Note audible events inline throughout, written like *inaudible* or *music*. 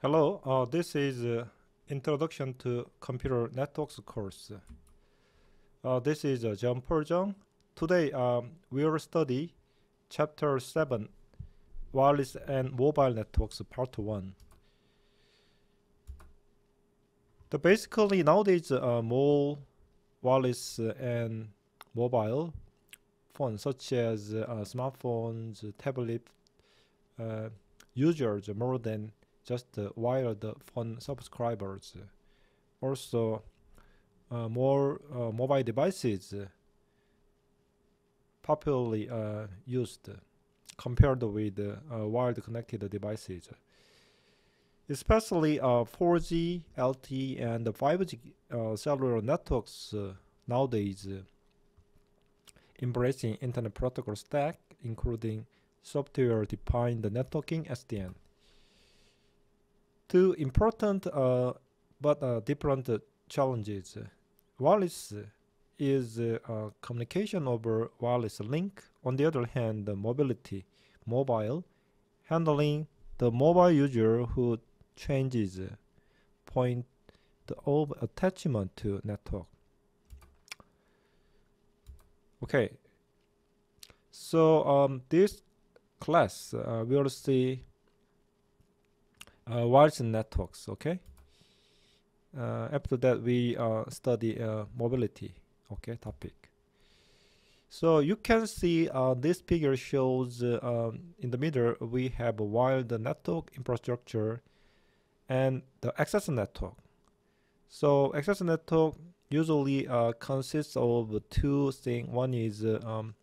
Hello, uh, this is uh, Introduction to Computer Networks course. Uh, this is uh, John Perjong. Today um, we will study Chapter 7, Wireless and Mobile Networks, Part 1. The basically nowadays uh, more wireless and mobile phones such as uh, smartphones, tablet uh, users more than just uh, wired phone subscribers. Also, uh, more uh, mobile devices uh, popularly uh, used compared with uh, wired connected devices. Especially 4G, LTE, and 5G cellular networks nowadays embracing Internet Protocol stack, including software-defined networking SDN two important uh, but uh, different uh, challenges. Wireless is communication over wireless link. On the other hand, the mobility, mobile, handling the mobile user who changes point of attachment to network. Okay, so um, this class uh, will see uh, wireless networks okay? Uh, after that we uh, study uh, mobility okay topic. So you can see uh, this figure shows uh, um, in the middle we have a wired network infrastructure and the access network. So access network usually consists of two things. One is um,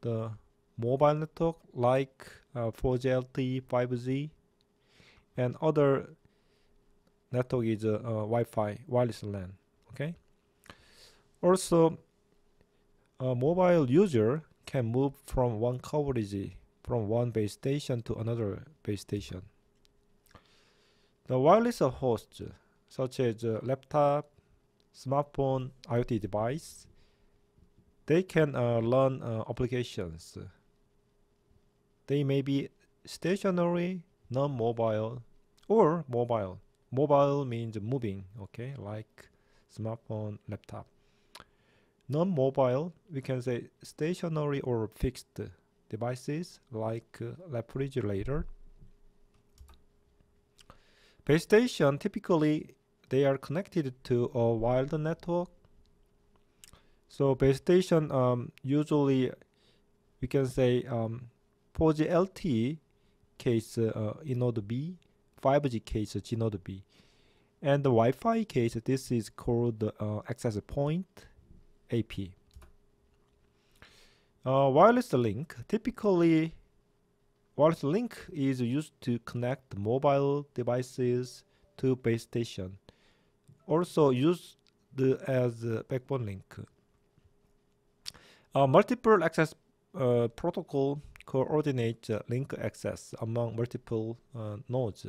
the mobile network like 4G LTE 5G and other network is uh, uh, Wi-Fi wireless LAN okay? Also a mobile user can move from one coverage from one base station to another base station. The wireless host such as uh, laptop smartphone IoT device they can uh, run uh, applications. They may be stationary non-mobile or mobile. Mobile means moving, okay, like smartphone, laptop. Non-mobile, we can say stationary or fixed devices like uh, refrigerator. Base station, typically they are connected to a wired network. So base station um, usually we can say um, 4G LTE case uh, eNode B 5G case the node B, And the Wi-Fi case, this is called uh, access point AP. Uh, wireless link, typically wireless link is used to connect mobile devices to base station. Also used as backbone link. Uh, multiple access uh, protocol coordinate link access among multiple uh, nodes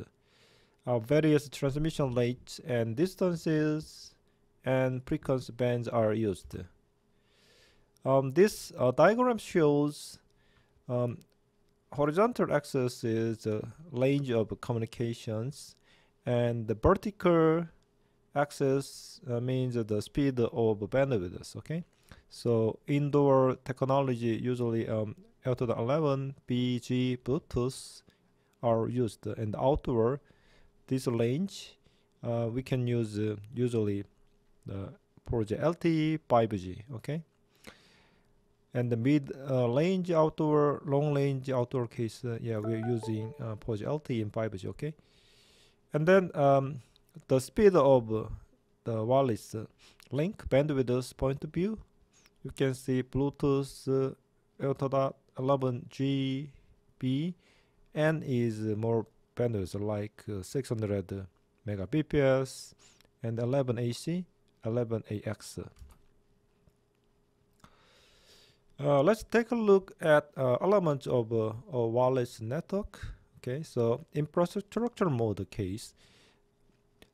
various transmission rates and distances and frequency bands are used. Um, this uh, diagram shows um, horizontal axis is the range of communications and the vertical axis uh, means the speed of bandwidth okay so indoor technology usually um, L211 BG Bluetooth are used and outdoor this range uh, we can use uh, usually the 4G LTE 5G okay? And the mid uh, range outdoor long range outdoor case uh, yeah we're using uh, 4G LTE and 5G okay? And then um, the speed of the wireless uh, link bandwidth point of view you can see Bluetooth uh, L.11 GB N is more bandwidth like uh, 600 megabps and 11 AC, 11 AX. Uh, let's take a look at uh, elements of uh, a wireless network. Okay, so infrastructure mode case.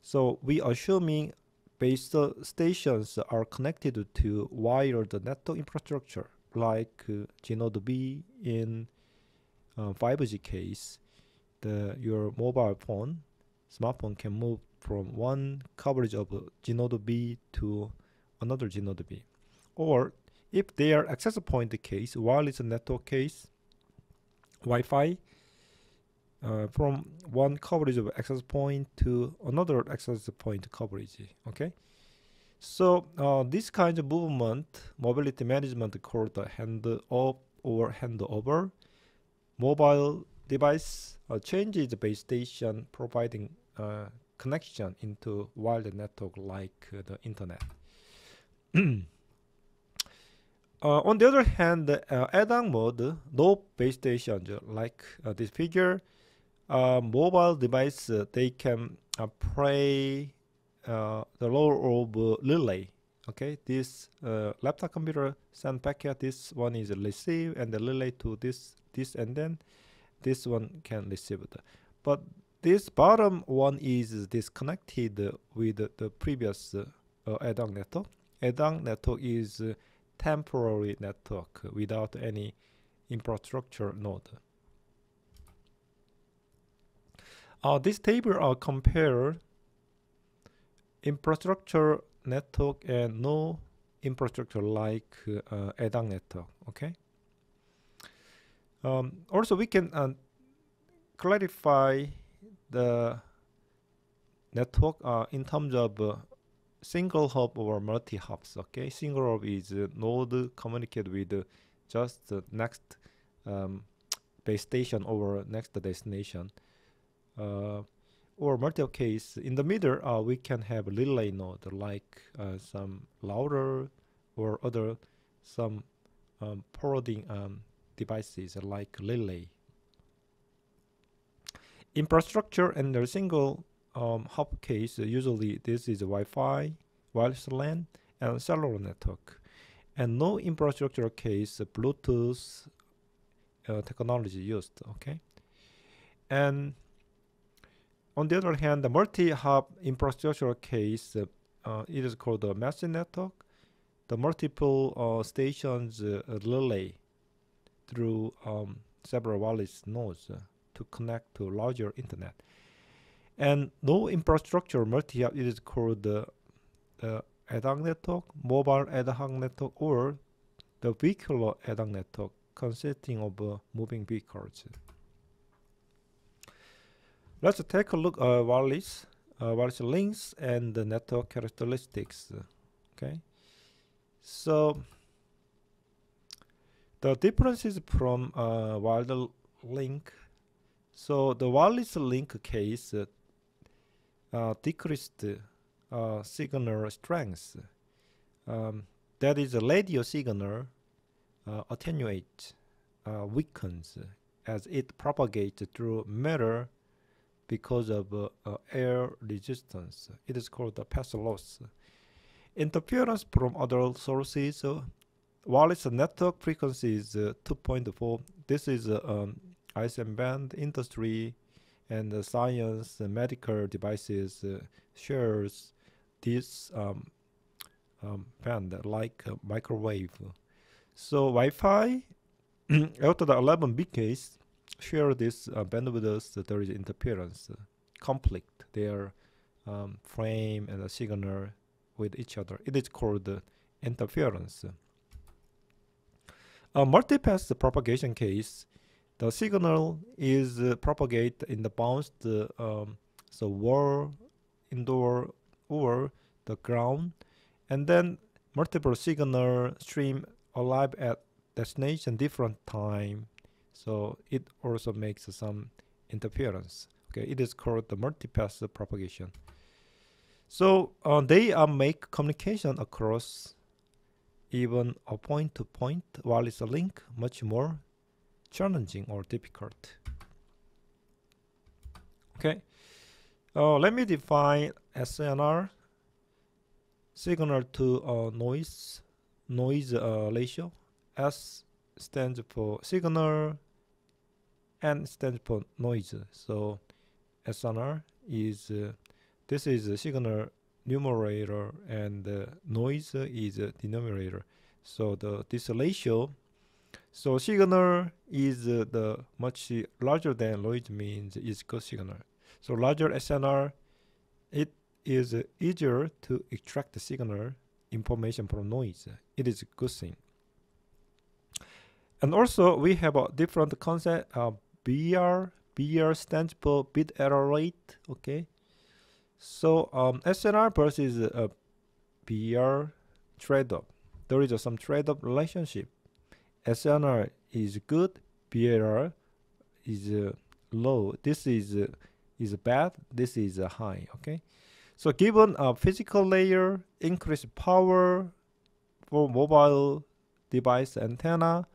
So we assuming base stations are connected to wired network infrastructure like uh, G-Node B in 5G uh, case the your mobile phone smartphone can move from one coverage of G node B to another G node B. Or if they are access point case, wireless network case, Wi-Fi, uh, from one coverage of access point to another access point coverage. Okay, so uh, this kind of movement, mobility management called the hand up or hand over. Mobile device uh, changes the base station, providing uh, connection into wired network like uh, the internet. *clears throat* Uh, on the other hand, uh, ad hoc mode, no base stations like uh, this figure, uh, mobile device they can play the role of relay. Okay, this laptop computer send packet. This one is receive and the relay to this this and then this one can receive it. But this bottom one is disconnected with the previous ad hoc network. Ad hoc network is temporary network without any infrastructure node. Uh, this table uh, compare infrastructure network and no infrastructure like uh, network. Okay. Um, also, we can uh, clarify the network uh, in terms of uh, single hop or multi hops. Okay, single hop is uh, node communicate with uh, just the next um, base station or next destination. Uh, or multi case in the middle, uh, we can have relay node like some router or other some um, forwarding um, devices like relay. Infrastructure and the single um, hop case, uh, usually this is Wi-Fi, wireless LAN, and cellular network. And no infrastructure case, uh, Bluetooth uh, technology used, okay? And on the other hand, the multi-hop infrastructure case, uh, uh, it is called the mesh network. The multiple uh, stations relay through um, several wireless nodes to connect to larger internet. And no infrastructure multi-hop is called the uh, ad hoc network, mobile ad hoc network, or the vehicular ad hoc network consisting of uh, moving vehicles. Let's take a look at wireless, uh, wireless links and the network characteristics. Okay, so the differences from uh, wireless link. So the wireless link case uh, decreased uh, signal strength. Um, that is, a radio signal uh, attenuates, uh, weakens as it propagates through matter because of uh, air resistance. It is called the path loss. Interference from other sources, wireless network frequency is 2.4. This is um, ISM band industry and uh, science and medical devices uh, shares this um, um, band like microwave. So Wi-Fi *clears throat* of the 11 bit case share this uh, bandwidth there is interference, conflict their um, frame and the signal with each other. It is called interference. A multipath propagation case the signal is uh, propagated in the bounced um, so wall, indoor, or the ground, and then multiple signal stream arrive at destination different time. So it also makes some interference. Okay, it is called the multipath propagation. So uh, they uh, make communication across even a point-to-point -point while it's a link much more challenging or difficult. Okay, uh, let me define SNR, signal to uh, noise, noise uh, ratio. S stands for signal, N stands for noise. So SNR is, uh, this is a signal numerator and noise is denominator. So the this ratio so signal is the much larger than noise means is good signal. So larger SNR, it is easier to extract the signal information from noise. It is a good thing. And also we have a different concept. Uh, BR, BR stands for bit error rate. Okay. So um, SNR versus uh, BR trade-off. There is some trade-off relationship. SNR is good, BR is uh, low. This is uh, is bad. This is uh, high. Okay. So given a physical layer, increase power for mobile device antenna,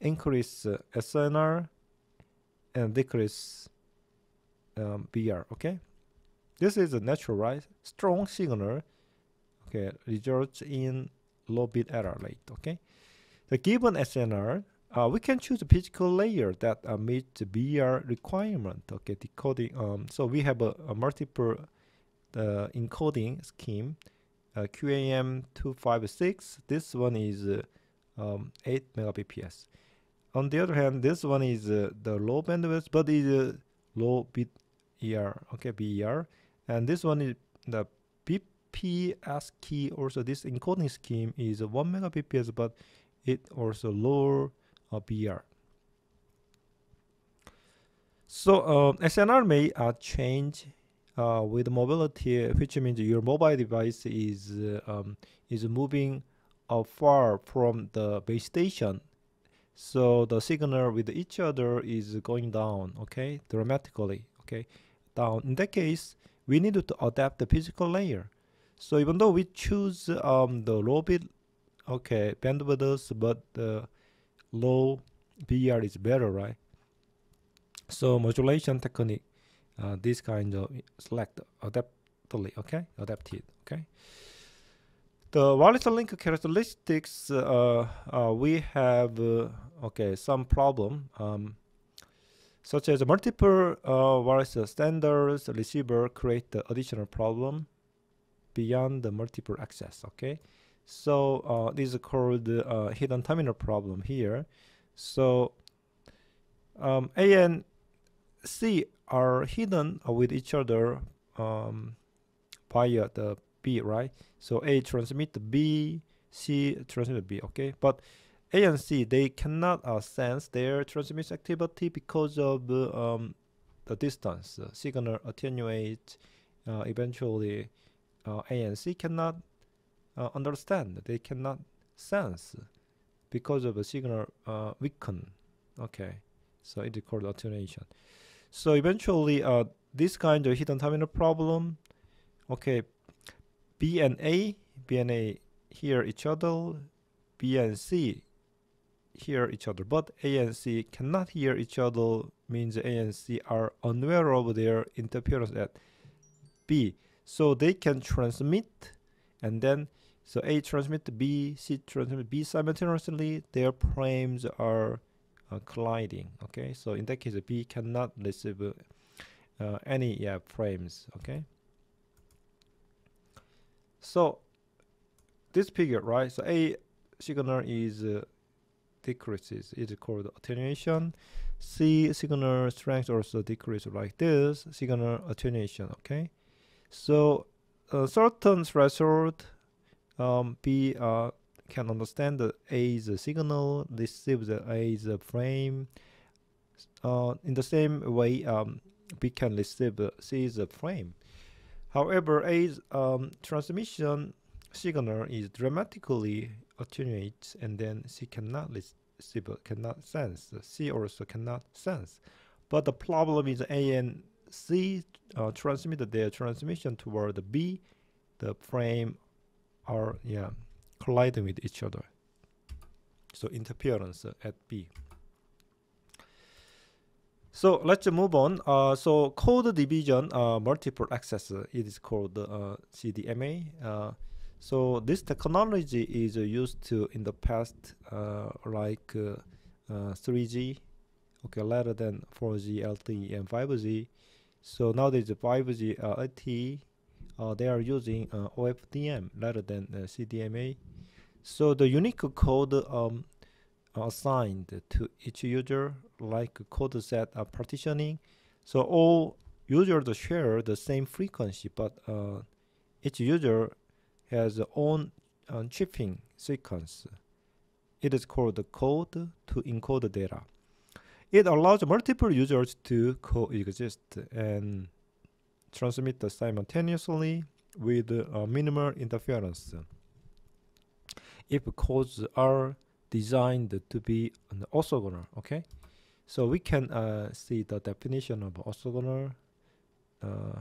increase uh, SNR, and decrease um, BR. Okay, this is a natural, right? Strong signal. Okay, results in low bit error rate. Okay, the given SNR, uh, we can choose a physical layer that uh, meets the BR requirement. Okay, decoding. Um, so we have a, a multiple the encoding scheme uh, QAM256 this one is uh, um, 8 megabps on the other hand this one is uh, the low bandwidth but is uh, low bit ER okay BER and this one is the BPSK also this encoding scheme is 1 megabps but it also lower uh, BR so uh, SNR may uh, change uh, with mobility, which means your mobile device is um, is moving uh, far from the base station, so the signal with each other is going down, okay, dramatically, okay, down. In that case, we need to adapt the physical layer. So even though we choose um, the low bit, okay, bandwidth, but the low BR is better, right? So modulation technique uh, this kind of select adaptively okay adapted okay the wireless link characteristics uh, uh, we have uh, okay some problem um, such as multiple uh, wireless standards receiver create the additional problem beyond the multiple access okay so uh, this is called hidden terminal problem here so um, A and C are hidden with each other um, via the B, right? So A transmit B, C transmit B, okay? But A and C, they cannot uh, sense their transmission activity because of um, the distance. Uh, signal attenuate, uh, eventually uh, A and C cannot uh, understand. They cannot sense because of the signal uh, weaken. Okay, so it is called attenuation. So eventually, uh, this kind of hidden terminal problem, okay, B and A, B and A hear each other, B and C hear each other, but A and C cannot hear each other means A and C are unaware of their interference at B. So they can transmit and then so A transmit to B, C transmit B simultaneously, their frames are uh, colliding okay? So in that case B cannot receive uh, any yeah, frames okay? So this figure right? So A signal is uh, decreases is called attenuation C signal strength also decreases like this signal attenuation okay so a certain threshold um, B uh, can understand that A is A's signal, receive the A's frame. Uh, in the same way, um, we can receive C's frame. However, A's um, transmission signal is dramatically attenuated and then C cannot receive, cannot sense. C also cannot sense. But the problem is A and C uh, transmit their transmission toward B. The frame are yeah colliding with each other. So interference at B. So let's move on. Uh, so code division, uh, multiple access, it is called uh, CDMA. Uh, so this technology is used to in the past uh, like 3G, uh, okay, rather than 4G, LTE, and 5G. So nowadays 5G LTE, they are using OFDM rather than CDMA. So the unique code um, assigned to each user, like code set partitioning. So all users share the same frequency, but uh, each user has own uh, chipping sequence. It is called the code to encode data. It allows multiple users to coexist and transmit simultaneously with uh, minimal interference. If codes are designed to be orthogonal, okay? So we can uh, see the definition of orthogonal uh,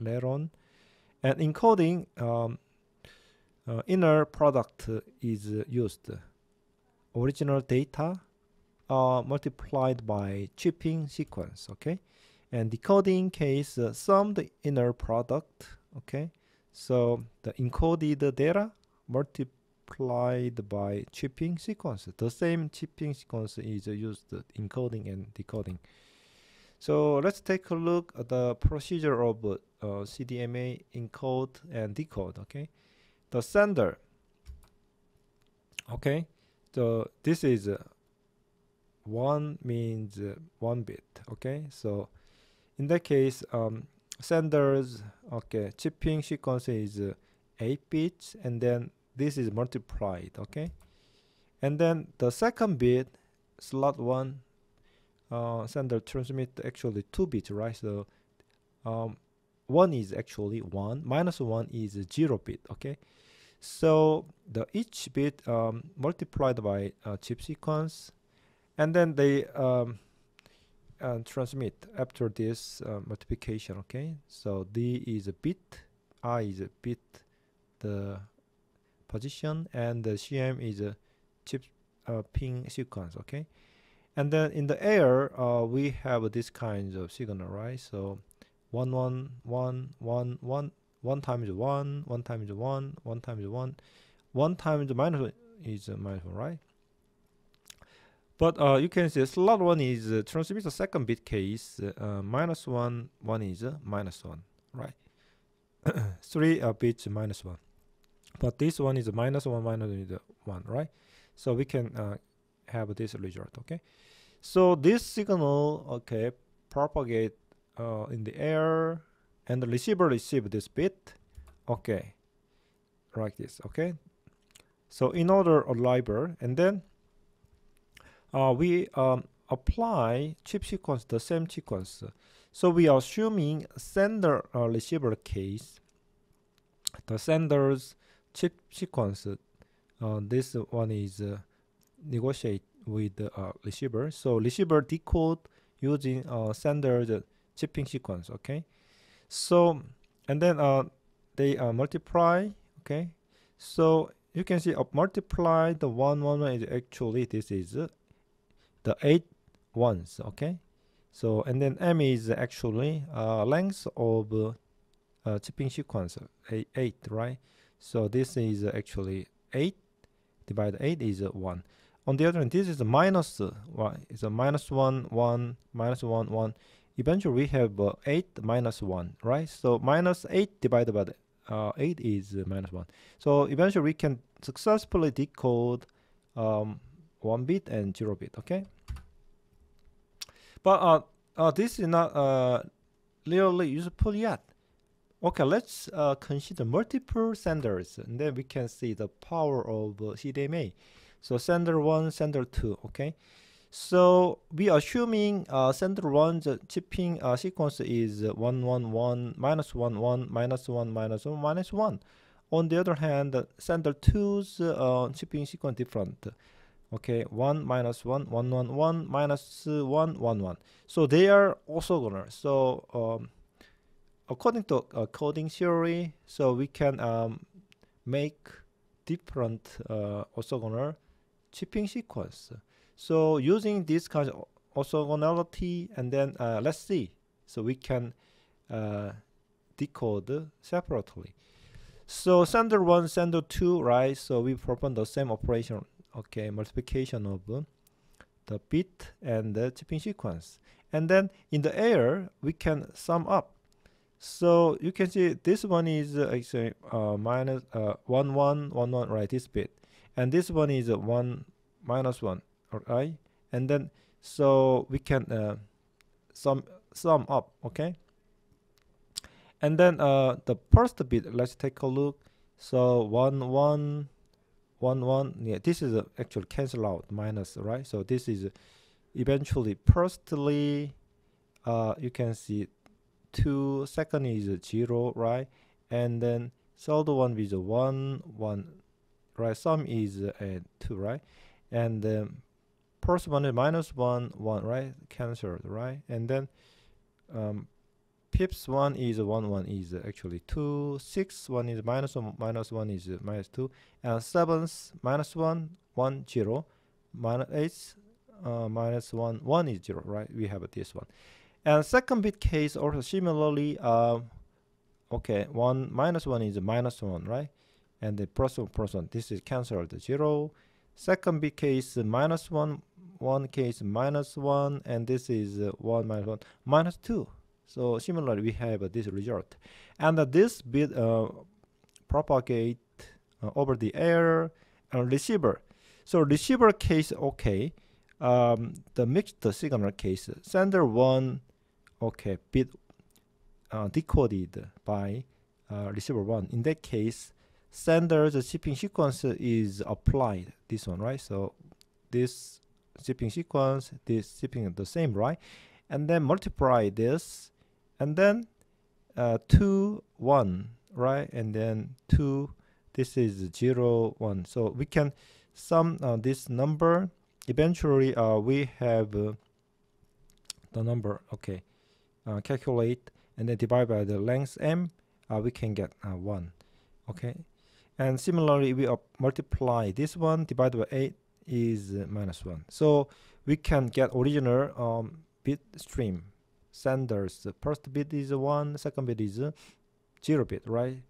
later on. And encoding um, uh, inner product is used. Original data uh, multiplied by chipping sequence, okay? And decoding case uh, inner product, okay? So the encoded data multiplied by chipping sequence. The same chipping sequence is used encoding and decoding. So let's take a look at the procedure of uh, CDMA encode and decode, okay? The sender, okay? So this is uh, one means uh, one bit, okay? So in that case, um, senders, okay, chipping sequence is uh, 8 bits and then this is multiplied, okay? And then the second bit, slot 1, uh, sender transmit actually 2 bits, right? So um, 1 is actually 1, minus 1 is 0 bit, okay? So the each bit um, multiplied by uh, chip sequence and then they um, uh, transmit after this uh, multiplication okay? So d is a bit i is a bit the position and the cm is a chip uh, ping sequence okay? And then in the air uh, we have this kinds of signal right? So one one one one one one times one one times one one times one one times minus one is minus one right but uh, you can see slot 1 is uh, transmit the second bit case, uh, minus 1, 1 is minus 1, right? *coughs* 3 uh, bits minus 1. But this one is minus 1, minus 1, right? So we can uh, have this result, okay? So this signal, okay, propagate uh, in the air and the receiver receive this bit, okay, like this, okay? So in order of library, and then uh, we um, apply chip sequence, the same sequence. So we are assuming sender uh, receiver case, the sender's chip sequence, uh, this one is uh, negotiate with the uh, receiver. So receiver decode using uh, sender's chipping sequence, okay? So, and then uh, they uh, multiply, okay? So you can see uh, multiply the one, one, one is actually, this is the eight ones okay so and then m is actually uh, length of uh, chipping sequence eight, eight right so this is actually 8 divided 8 is 1 on the other hand this is a minus uh, it's a minus 1 1 minus 1 1 eventually we have uh, 8 minus 1 right? So minus 8 divided by the, uh, 8 is uh, minus 1 so eventually we can successfully decode um, 1 bit and 0 bit okay? But uh, uh, this is not really useful yet. Okay let's uh, consider multiple senders and then we can see the power of uh, CDMA so sender 1 sender 2 okay so we are assuming uh, sender 1's chipping uh, sequence is 1 1 1 minus 1 1 minus 1 minus 1 minus 1 on the other hand sender 2's uh, chipping sequence different. Okay 1 minus 1 1 1 1 minus 1 1 1 so they are orthogonal. So um, according to uh, coding theory so we can um, make different uh, orthogonal chipping sequence so using this kind of orthogonality and then uh, let's see. So we can uh, decode separately. So sender 1 sender 2 right? So we perform the same operation. Okay multiplication of the bit and the chipping sequence. And then in the air we can sum up. So you can see this one is uh, actually uh, minus uh, 1 1 1 1 right? This bit. And this one is uh, 1 minus 1 right and then so we can uh, sum sum up okay? And then uh, the first bit let's take a look. So one one one one yeah this is uh, actually cancel out minus right? So this is eventually firstly uh, you can see two second is zero right? And then third one is one one right? Sum is uh, two right? And um, first one is minus one one right? Cancelled right? And then um, pips one is one one is actually two. Six one is minus one minus one is minus two. And sevens minus one one zero. Minus eight uh, minus one one is zero right? We have this one. And second bit case also similarly uh, okay one minus one is minus one right? And the plus one plus one. This is cancelled zero. Second bit case minus one one case minus one and this is uh, one minus one minus two so similarly, we have uh, this result. And uh, this bit uh, propagate over the air and receiver. So receiver case, okay. Um, the mixed signal case, sender one, okay, bit uh, decoded by uh, receiver one. In that case, sender's chipping sequence is applied. This one, right? So this chipping sequence, this chipping the same, right? And then multiply this and then uh, 2 1 right? And then 2 this is 0 1 so we can sum uh, this number. Eventually uh, we have uh, the number okay uh, calculate and then divide by the length m uh, we can get 1 okay? And similarly we multiply this one divided by 8 is minus 1 so we can get original um, bit stream. Senders the first bit is 1 second bit is 0 bit right?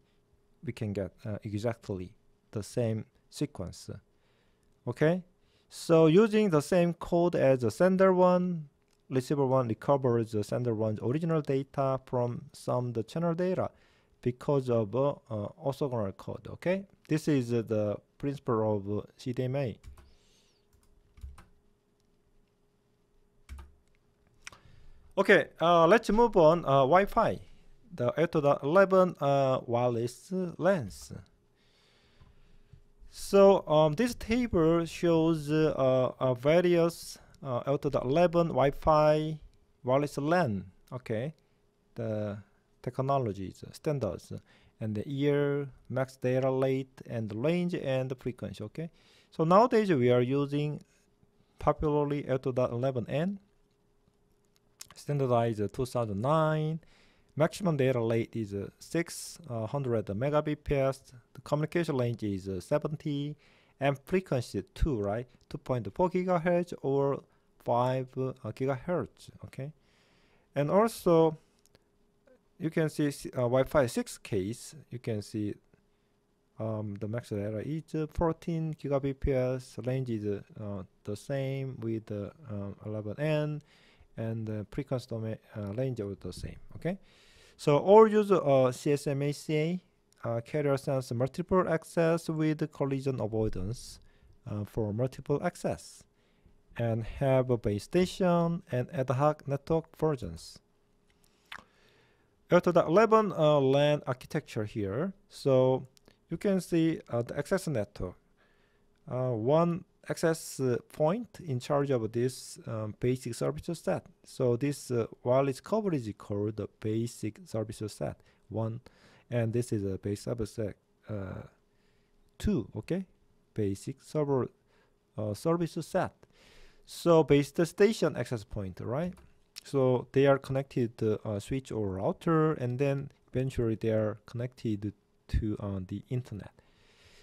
We can get uh, exactly the same sequence. Okay? So using the same code as the sender one receiver one recovers the sender one's original data from some the channel data because of uh, uh, orthogonal code okay? This is uh, the principle of CDMA Okay, uh, let's move on. Uh, Wi-Fi, the 8.11 uh, wireless LANs. So um, this table shows uh, various uh, 8.11 Wi-Fi wireless LAN. Okay, the technologies, standards, and the year, max data rate, and range and frequency. Okay, so nowadays we are using popularly 8.11n standardized 2009 maximum data rate is 600 megabps the communication range is 70 and frequency 2 right? 2.4 gigahertz or 5 uh, gigahertz okay? And also you can see uh, Wi-Fi 6 case. You can see um, the max data is 14 gigabps range is uh, the same with the 11n and the frequency domain uh, range are the same. Okay, so all use uh, CSMACA uh, carrier sense multiple access with collision avoidance uh, for multiple access and have a base station and ad hoc network versions. 8.11 uh, LAN architecture here. So you can see uh, the access network. Uh, one access uh, point in charge of this um, basic service set. So this uh, wireless coverage is called the basic service set one, and this is a basic service set uh, two. Okay, basic server service set. So base the station access point, right? So they are connected to a switch or router, and then eventually they are connected to uh, the internet.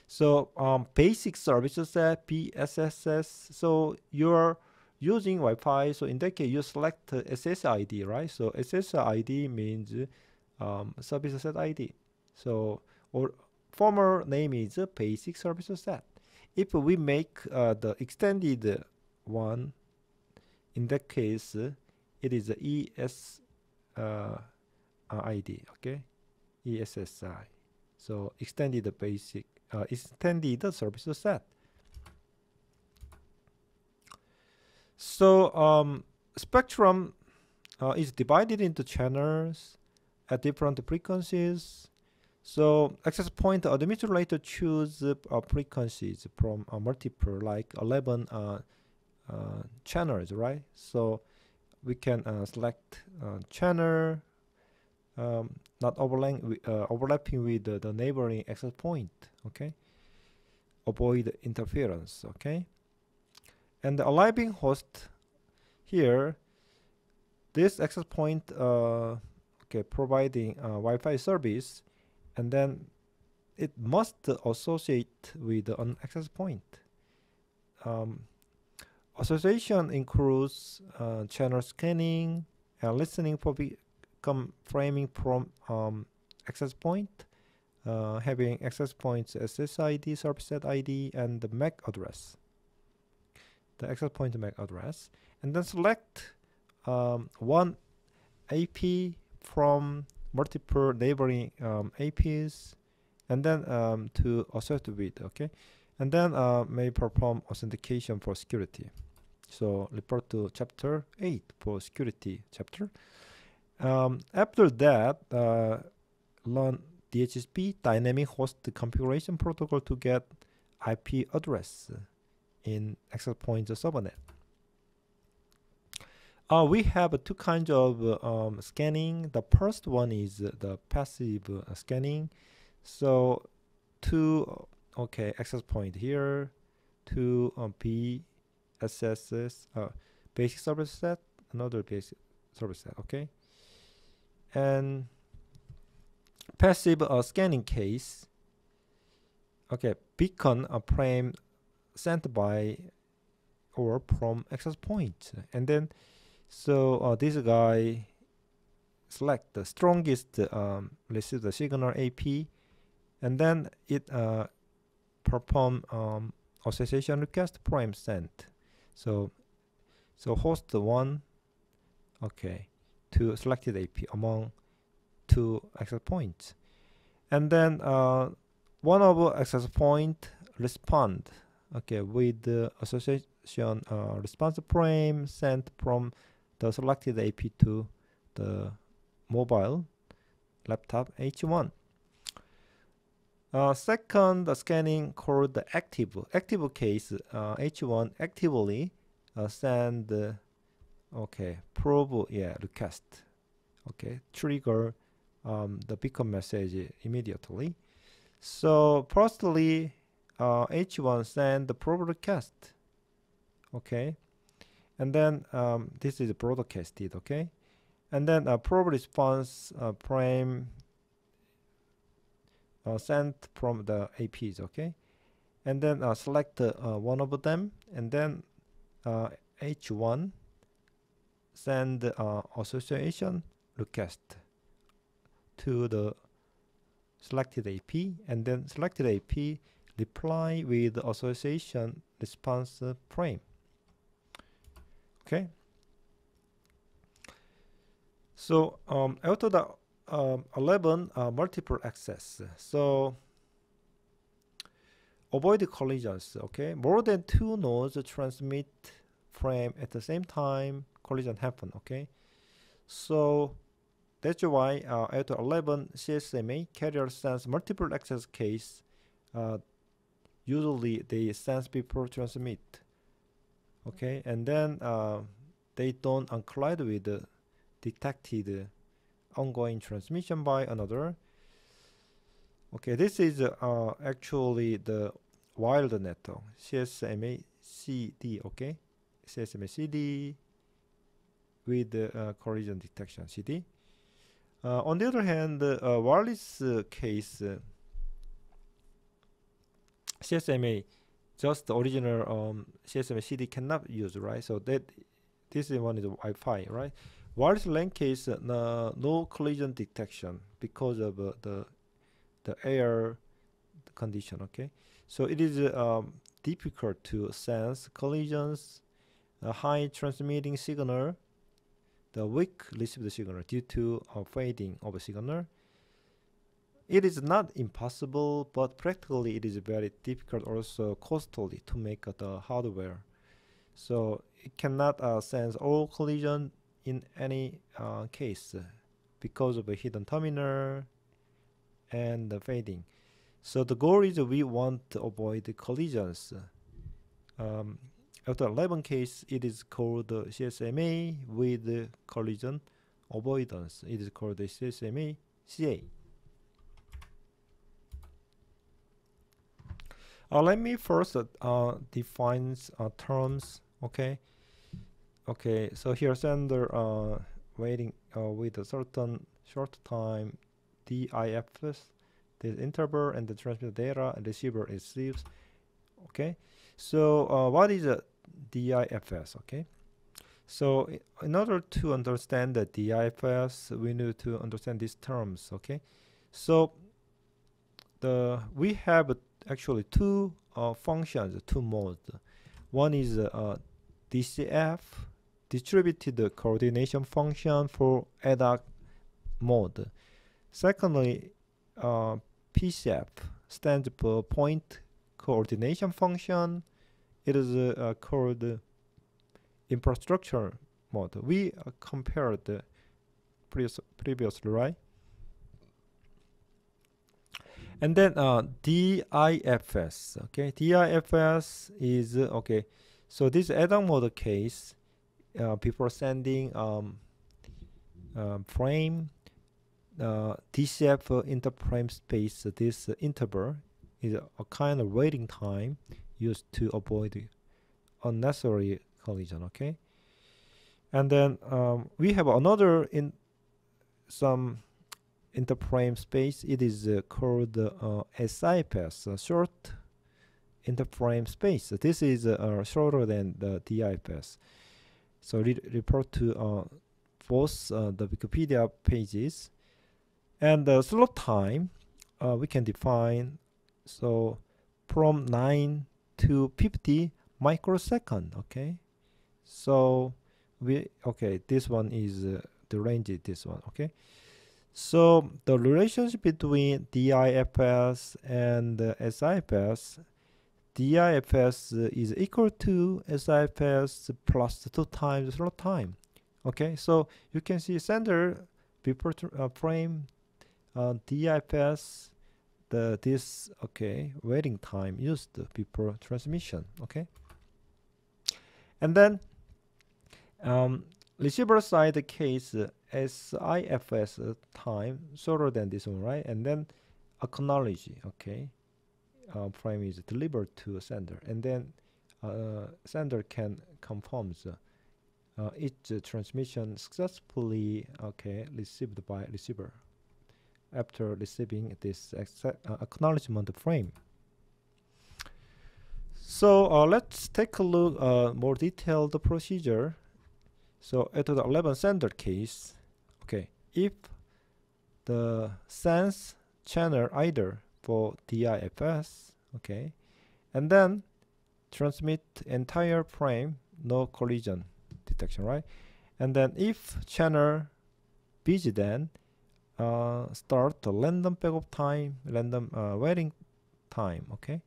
So um, basic services set BSSS. So you're using Wi-Fi. So in that case, you select SSID, right? So SSID means um, service set ID. So or former name is basic services set. If we make uh, the extended one, in that case, it is ES uh, ID, okay? ESSI. So extended basic uh, extended service set. So um, spectrum uh, is divided into channels at different frequencies. So access point administrator choose uh, frequencies from uh, multiple like 11 uh, uh, channels, right? So we can uh, select uh, channel um, not overlapping, overlapping with the, the neighboring access point, okay? Avoid interference, okay? And the arriving host here, this access point, uh, okay, providing uh, Wi-Fi service, and then it must associate with an access point. Um, association includes uh, channel scanning and listening for beacon framing from um, access point, uh, having access points SSID, service set ID, and the MAC address. The access point MAC address, and then select um, one AP from multiple neighboring um, APs, and then um, to associate with, okay, and then uh, may perform authentication for security. So refer to chapter 8 for security chapter. Um, after that, uh, learn DHCP dynamic host configuration protocol to get IP address in access point subnet. Uh, we have two kinds of um, scanning. The first one is the passive uh, scanning. So two okay access point here, two um, BSSs, uh, basic service set, another basic service set. Okay, and passive uh, scanning case. Okay beacon a frame sent by or from access point. And then so uh, this guy select the strongest um, receive the signal AP and then it uh, perform um, association request frame sent so so host one okay to selected AP among two access points. And then uh, one of access point respond okay with the association uh, response frame sent from the selected AP to the mobile laptop H1. Uh, second, the scanning called the active. Active case, uh, H1 actively uh, send, okay, probe, yeah, request, okay, trigger um, the beacon message immediately. So firstly, uh, H1 send the probe request. Okay, and then um, this is broadcasted. Okay, and then a probe response uh, frame uh, sent from the APs. Okay, and then uh, select uh, one of them, and then H1 uh, send uh, association request to the selected AP and then selected AP reply with association response frame. Okay. So um, of the um, 11 uh, multiple access, so avoid collisions. Okay, more than two nodes transmit frame at the same time, collision happen. Okay, so that's why uh, at 11 CSMA carrier sense multiple access case. Uh, usually they sense before transmit. Okay, and then uh, they don't collide with the detected ongoing transmission by another. Okay, this is uh, actually the wild network CSMA CD. Okay, CSMA CD with uh, collision detection CD. Uh, on the other hand, uh, wireless uh, case, CSMA, just the original um, CSMA CD cannot use, right? So that this is one is Wi-Fi, right? Wireless LAN case, uh, no collision detection because of uh, the the air condition. Okay, so it is um, difficult to sense collisions, high transmitting signal, the weak received signal due to a fading of a signal. It is not impossible, but practically it is very difficult also costly to make uh, the hardware. So it cannot uh, sense all collision in any uh, case because of a hidden terminal and the fading. So the goal is we want to avoid collisions. Um, after 11 case, it is called CSMA with collision avoidance. It is called CSMA CA. Uh, let me first uh, define uh, terms. Okay. Okay. So here sender uh, waiting uh, with a certain short time DIFS, the interval and the transmit data and receiver receives. Okay. So what is a DIFS? Okay. So in order to understand the DIFS, we need to understand these terms. Okay. So the we have actually two uh, functions, two modes. One is uh, DCF, distributed coordination function for ad hoc mode. Secondly, uh, PCF stands for point coordination function. It is uh, called infrastructure mode. We uh, compared previous, previously, right? and then uh, DIFS okay DIFS is uh, okay so this ad hoc mode case uh, before sending um, uh, frame DCF interframe space this interval is a kind of waiting time used to avoid unnecessary collision okay? And then um, we have another in some interframe space. It is uh, called uh, SIFS uh, short interframe space. This is uh, shorter than the DIFS so re report to uh, both uh, the Wikipedia pages. And the slot time we can define so from 9 to 50 microsecond okay so we okay this one is the range is this one okay so the relationship between DIFS and uh, SIFS, DIFS is equal to SIFS plus two times slot time. Okay, so you can see sender before uh, frame uh, DIFS the this okay waiting time used before transmission. Okay, and then um, receiver side case SIFS time shorter than this one, right? And then acknowledge, okay? Uh, frame is delivered to sender, and then uh, sender can confirm uh, each transmission successfully, okay, received by receiver after receiving this uh, acknowledgement frame. So uh, let's take a look uh, more detailed procedure. So at the 11 sender case, okay if the sense channel either for DIFS okay and then transmit entire frame no collision detection right and then if channel busy then uh, start the random backoff time random uh, waiting time okay?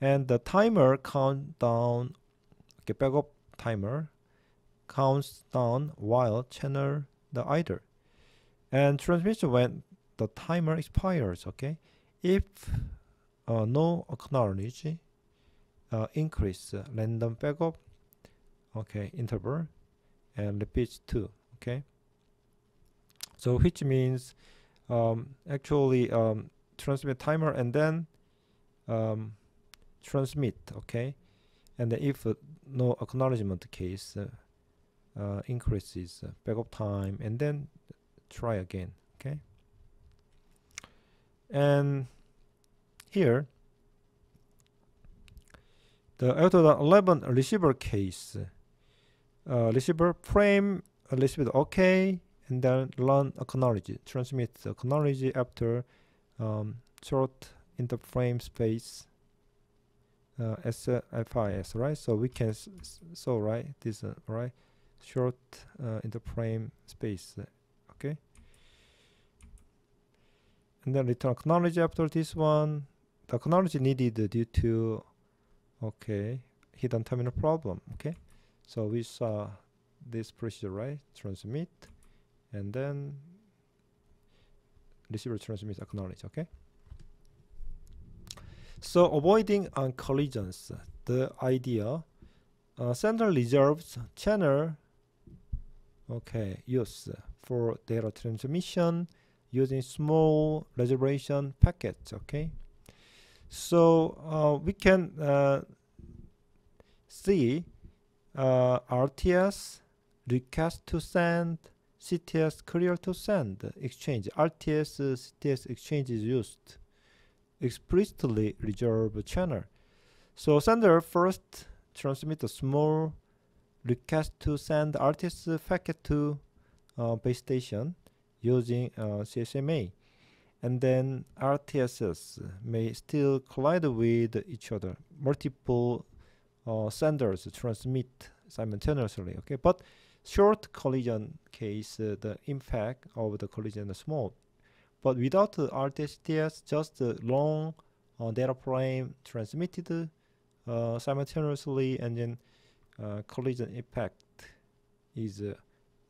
And the timer count down okay backoff timer counts down while channel the idle. And transmission when the timer expires okay? If uh, no acknowledge uh, increase random backoff okay interval and repeat two okay so which means um, actually um, transmit timer and then um, transmit okay? And if uh, no acknowledgement case uh, uh, increases uh, backoff time and then try again okay? And here the L 11 receiver case uh, receiver frame uh, receiver OK and then run acknowledge transmit the acknowledge after um, short interframe space uh, SIFS right? So we can so right this uh, right? Short uh, in the frame space okay? And then return acknowledge after this one. The acknowledge needed due to okay hidden terminal problem okay? So we saw this procedure right? Transmit and then receiver transmit acknowledge okay? So avoiding on collisions the idea uh, sender reserves channel okay use for data transmission using small reservation packets okay? So uh, we can uh, see uh, RTS request to send CTS clear to send exchange. RTS CTS exchange is used explicitly reserve channel. So sender first transmit a small request to send RTS packet to uh, base station using uh, CSMA and then RTSs may still collide with each other. Multiple uh, senders transmit simultaneously okay? But short collision case uh, the impact of the collision is small. But without uh, RTS CTS just uh, long uh, data frame transmitted uh, simultaneously and then uh, collision impact is uh,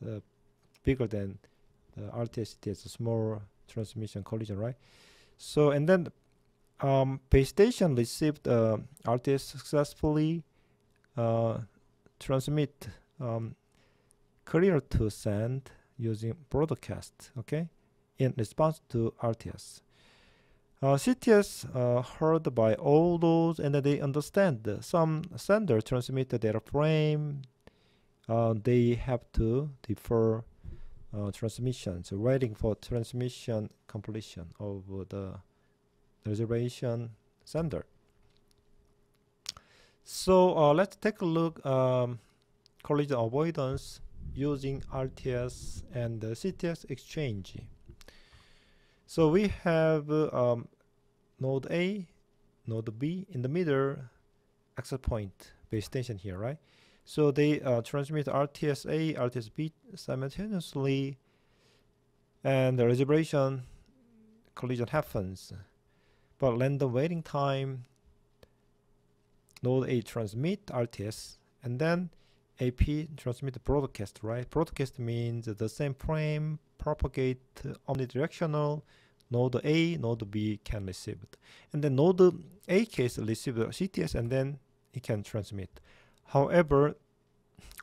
uh, bigger than the RTS CTS small transmission collision right? So and then um, base station received RTS successfully transmit um, clear to send using broadcast okay in response to RTS uh, CTS uh, heard by all those and they understand some sender transmit the data frame uh, they have to defer uh, transmission. So waiting for transmission completion of the reservation sender. So uh, let's take a look um, collision avoidance using RTS and CTS exchange. So we have um, node A, node B in the middle, access point base station here, right? So they uh, transmit RTS A, RTS B simultaneously, and the reservation collision happens. But random waiting time node A transmit RTS and then AP transmit broadcast, right? Broadcast means the same frame propagate omnidirectional. Node A, node B can receive it. And then node A case receive the CTS and then it can transmit. However,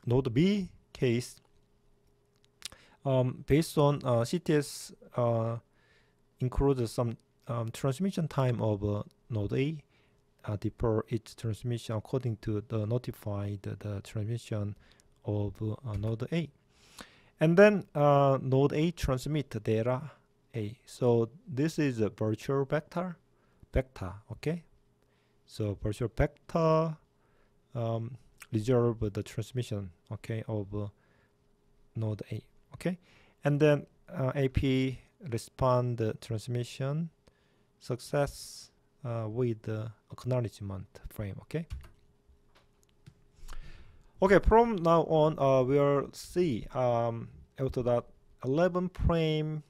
node B case, um, based on uh, CTS uh, includes some um, transmission time of uh, node A uh, defer its transmission according to the notified the transmission of uh, node A. And then uh, node A transmit data A. So this is a virtual vector, vector, okay? So virtual vector um, reserve the transmission, okay, of uh, node A, okay? And then uh, AP respond the transmission success uh, with the acknowledgement frame okay? Okay from now on uh, we'll see um, that 11 frame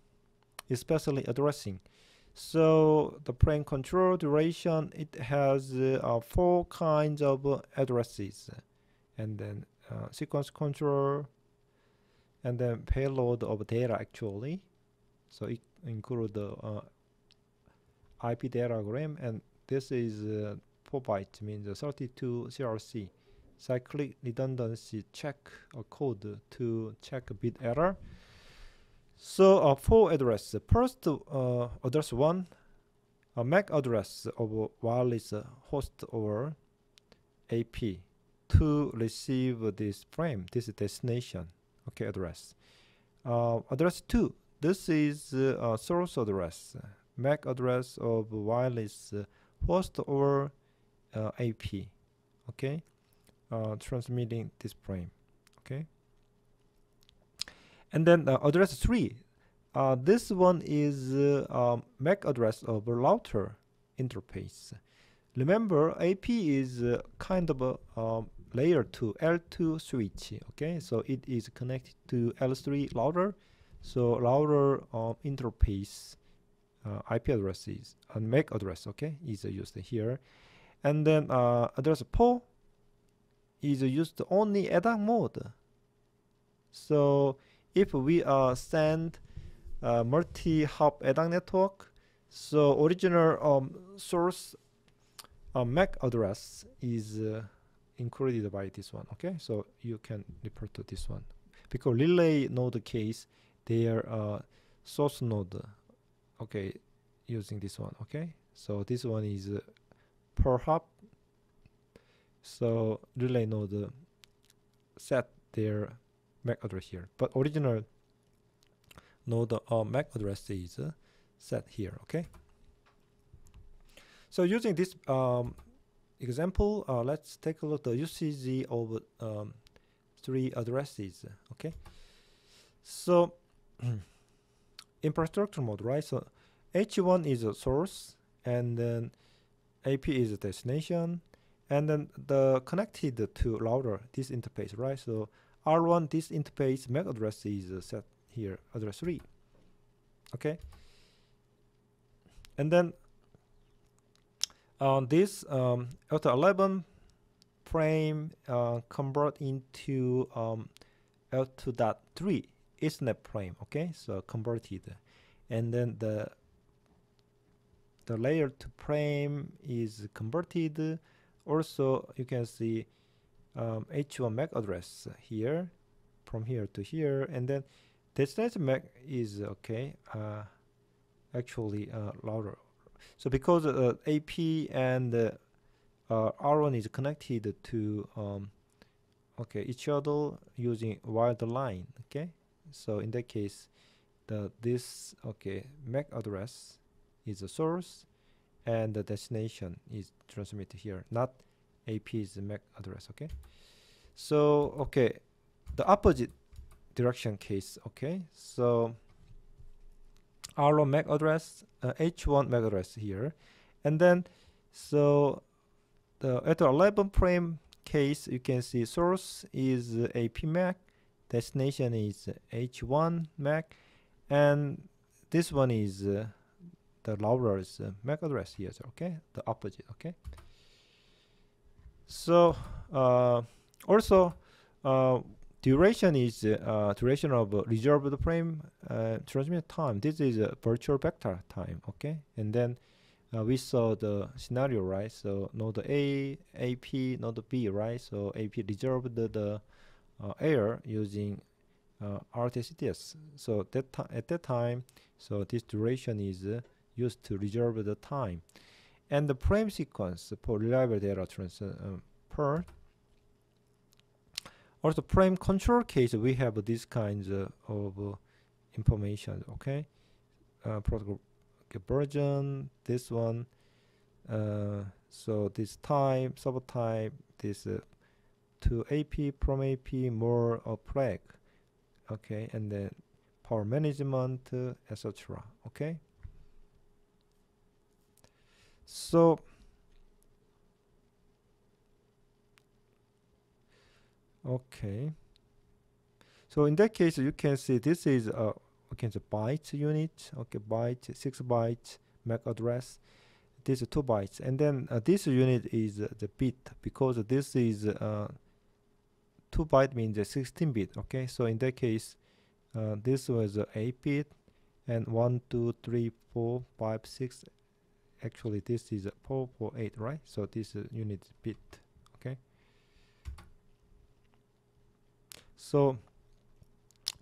especially addressing. So the frame control duration it has uh, four kinds of addresses. And then uh, sequence control and then payload of data actually. So it include the uh, IP datagram and this is uh, 4 byte means 32 CRC cyclic redundancy check a code to check a bit error. So uh, for address. First uh, address 1 a MAC address of wireless host or AP to receive this frame this destination. Okay address. Uh, address 2 this is uh, source address MAC address of wireless uh, host or uh, AP okay? Uh, transmitting this frame okay? And then address 3 uh, this one is um, MAC address of router interface. Remember AP is uh, kind of a um, layer 2 L2 switch okay? So it is connected to L3 router. So router um, interface uh, IP addresses and MAC address okay is used here and then uh, address 4 is used only hoc mode so if we uh, send uh, multi-hop ad hoc network. So original um, source uh, MAC address is uh, included by this one. Okay, so you can refer to this one because relay node case, their uh, source node. Okay, using this one. Okay, so this one is uh, per hop. So relay node set their MAC address here, but original node uh, MAC address is uh, set here. Okay. So using this um, example, uh, let's take a look at the UCG of um, three addresses. Okay. So *clears throat* infrastructure mode, right? So H1 is a source, and then AP is a destination, and then the connected to router this interface, right? So R1 this interface MAC address is uh, set here address 3 okay? And then on this um, Auto 11 frame uh, convert into um, L2.3 Ethernet frame okay? So converted. And then the the layer to frame is converted. Also you can see um, H1 MAC address here from here to here and then destination MAC is okay uh, actually uh, louder. So because uh, AP and uh, R1 is connected to um, okay each other using wired line okay? So in that case the this okay MAC address is the source and the destination is transmitted here not AP is the MAC address okay? So okay the opposite direction case okay? So R1 MAC address uh, H1 MAC address here and then so the at the 11 frame case you can see source is uh, AP MAC destination is H1 MAC and this one is uh, the router's uh, MAC address here okay? The opposite okay? So uh, also uh, duration is uh, duration of reserved frame uh, transmit time. This is a virtual vector time okay? And then uh, we saw the scenario right? So node a ap node b right? So ap reserved the, the air using uh, so that at that time so this duration is used to reserve the time. And the frame sequence for reliable data transfer also frame control case we have these kinds uh, of uh, information okay? Uh, protocol version this one uh, so this type subtype this uh, to AP from AP more of flag okay? And then power management uh, etc okay so okay. So in that case you can see this is a okay the byte unit. Okay byte six byte MAC address. This is two bytes. And then uh, this unit is uh, the bit because this is uh, two byte means 16 bit. Okay so in that case uh, this was 8 bit. And one two three four five six actually this is a 448 right so this is unit bit okay So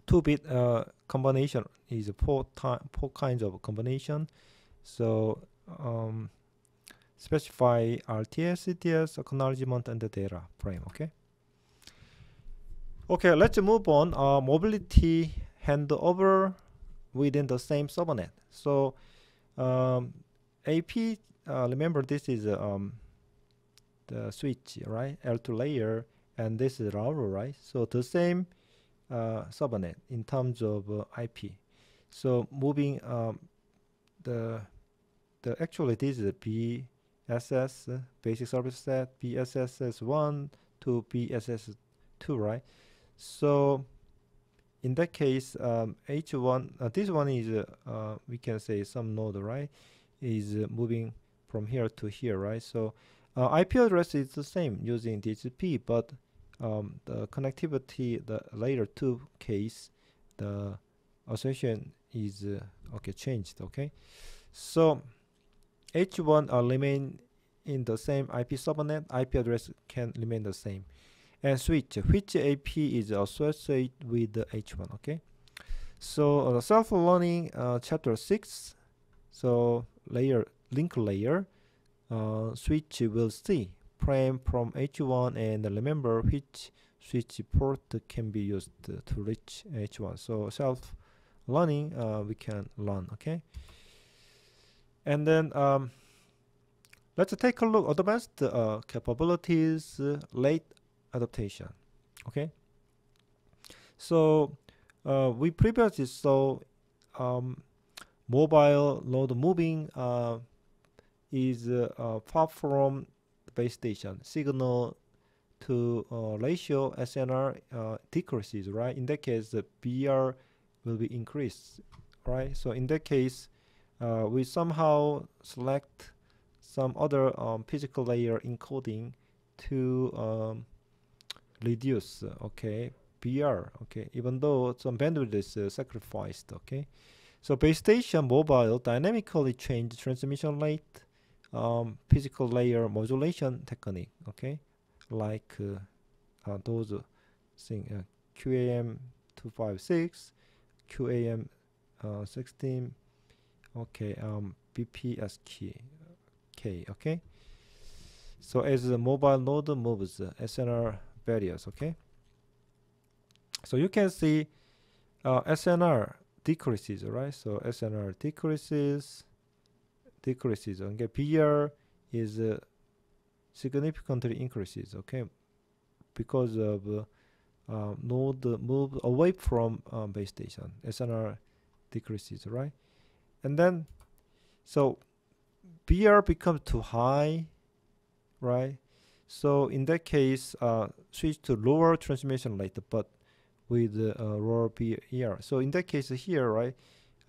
two bit uh, combination is four time four kinds of combination. So um, specify RTS, CTS, acknowledgement, and the data frame. Okay. Okay, let's move on. Uh, mobility handover within the same subnet. So um, AP, uh, remember this is um, the switch, right? L2 layer and this is router, right? So the same uh, subnet in terms of uh, IP. So moving um, the the actually this is BSS basic service set BSS1 to BSS2, right? So in that case, um, H1 uh, this one is uh, we can say some node, right? Is moving from here to here, right? So uh, IP address is the same using DHCP, but um, the connectivity, the layer 2 case, the association is uh, okay changed okay? So h1 uh, remain in the same ip subnet ip address can remain the same. And switch which ap is associated with the h1 okay? So uh, self-learning uh, chapter 6 so layer link layer uh, switch will see frame from h1 and remember which switch port can be used to reach h1 so self learning uh, we can learn okay? And then um, let's take a look advanced uh, capabilities uh, rate adaptation okay? So uh, we previously saw um, mobile node moving uh, is uh, far from the base station signal to uh, ratio SNR uh, decreases, right? In that case, the BR will be increased, right? So in that case, we somehow select some other um, physical layer encoding to um, reduce, okay, BR, okay, even though some bandwidth is uh, sacrificed, okay. So base station mobile dynamically change transmission rate, um, physical layer modulation technique, okay like uh, uh, those thing uh, QAM 256, QAM 16, okay, um, BPSK, K, okay. So as the mobile node moves, uh, SNR varies, okay. So you can see uh, SNR decreases, right? So SNR decreases, decreases. Okay, PR is uh, significantly increases okay because of uh, uh, node move away from um, base station SNR decreases right and then so BR becomes too high right so in that case uh, switch to lower transmission rate but with uh, lower BR so in that case here right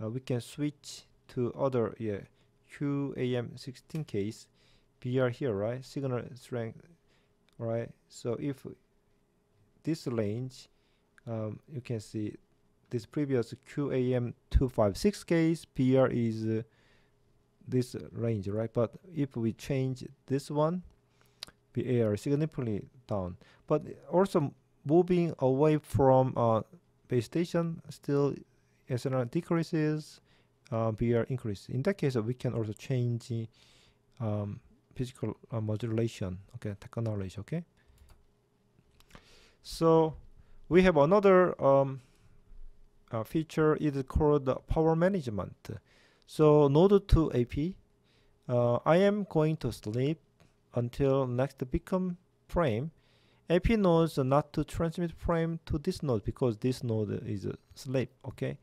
uh, we can switch to other yeah QAM16 case BR here, right? Signal strength, right? So if this range, um, you can see this previous QAM256 case, BR is uh, this range, right? But if we change this one, BR significantly down. But also moving away from uh, base station, still SNR decreases, uh, BR increases. In that case, we can also change um, physical uh, modulation okay technology okay so we have another um, uh, feature is called power management so node 2 AP uh, I am going to sleep until next beacon frame AP knows not to transmit frame to this node because this node is sleep okay?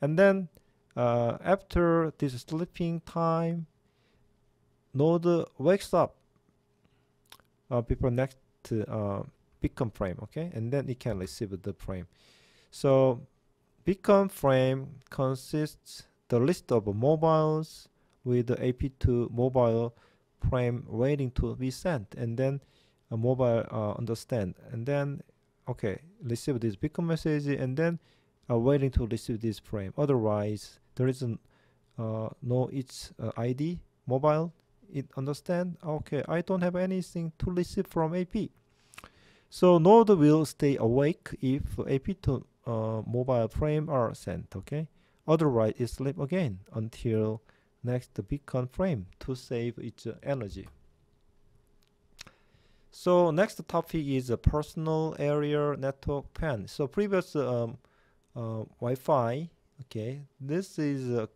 And then uh, after this sleeping time node wakes up. Uh, before next uh, beacon frame okay? And then it can receive the frame so beacon frame consists the list of mobiles with the ap2 mobile frame waiting to be sent. And then a mobile uh, understand. And then okay receive this beacon message and then uh, waiting to receive this frame. Otherwise there isn't uh, no its uh, id mobile. It understand okay I don't have anything to receive from AP so node will stay awake if AP to uh, mobile frame are sent okay? Otherwise it sleep again until next beacon frame to save its uh, energy so next topic is a personal area network PAN so previous um, uh, Wi-Fi okay this is uh,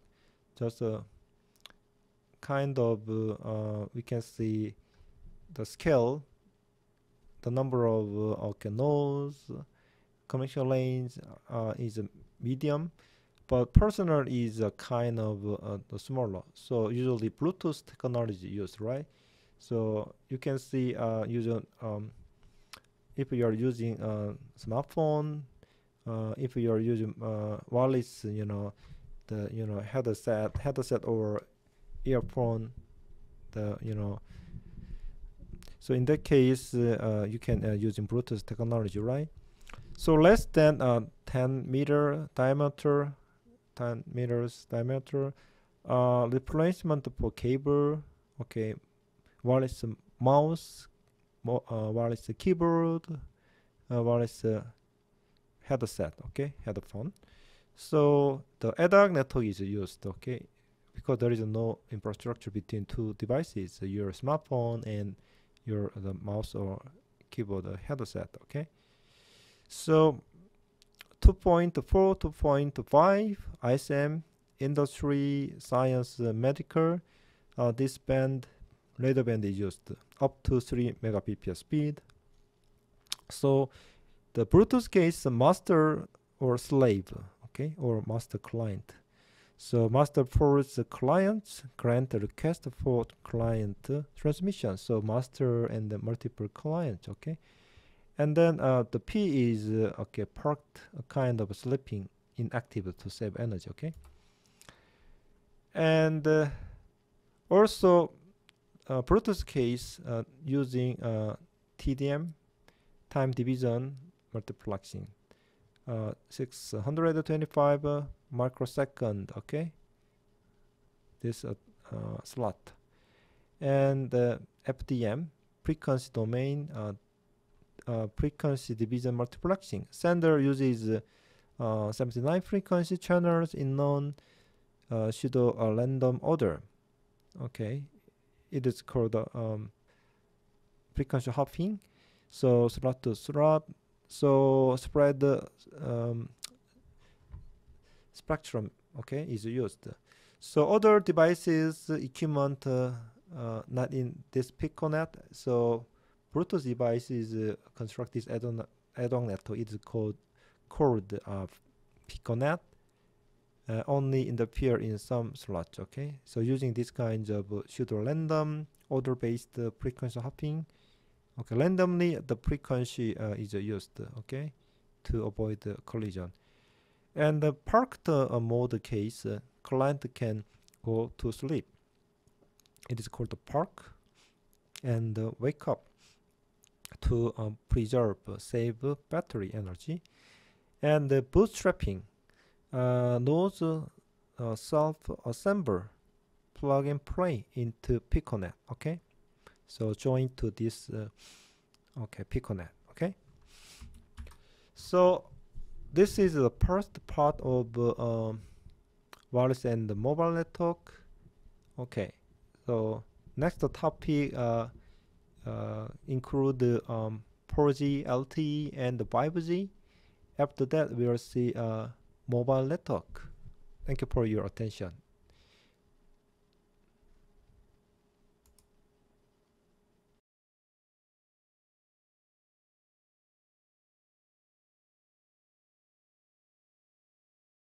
just a kind of uh, we can see the scale the number of uh, okay nodes connection LANs uh, is a medium but personal is a kind of uh, smaller. So usually bluetooth technology used right so you can see uh, using um, if you are using a smartphone uh, if you are using uh, wireless you know the you know headset headset or earphone the you know so in that case uh, you can uh, using Bluetooth technology right so less than uh, 10 meter diameter 10 meters diameter. Uh, replacement for cable. Okay, wireless mouse, mo uh, wireless keyboard, uh, wireless uh, headset. Okay, headphone. So the ad hoc network is used. Okay, because there is no infrastructure between two devices, your smartphone and your the mouse or keyboard or headset. Okay, so 2.4, 2.5 ISM, industry, science, uh, medical. Uh, this band, radio band is used up to 3 megabps speed. So the Bluetooth case, master or slave, okay, or master client. So master forwards the client, grant request for client uh, transmission. So master and the multiple clients, okay. And then uh, the P is uh, okay parked, kind of sleeping inactive to save energy, okay. And uh, also uh, case uh, using uh, TDM, time division multiplexing, 625 microsecond okay? This uh, uh, slot. And uh, FDM frequency domain uh, uh, frequency division multiplexing. Sender uses uh, 79 frequency channels in non pseudo random order okay it is called um, frequency hopping so slot to slot so spread um, spectrum okay is used. So other devices equipment uh, uh, not in this piconet so bluetooth device is uh, constructed ad hoc add-on network. Is called called uh, piconet uh, only interfere in some slots okay so using this kind of pseudo random order based uh, frequency hopping okay randomly the frequency uh, is used okay to avoid collision and the parked uh, mode case, uh, client can go to sleep. It is called park and uh, wake up to um, preserve, save battery energy. And bootstrapping, uh, those uh, self-assemble plug and play into Piconet, okay? So join to this, uh, okay, Piconet, okay? So this is the first part of uh, wireless and mobile network. Okay, so next topic uh, uh, include um, 4G, LTE, and 5G. After that, we will see uh, mobile network. Thank you for your attention.